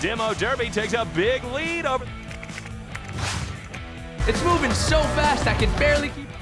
Demo Derby takes a big lead over... It's moving so fast, I can barely keep...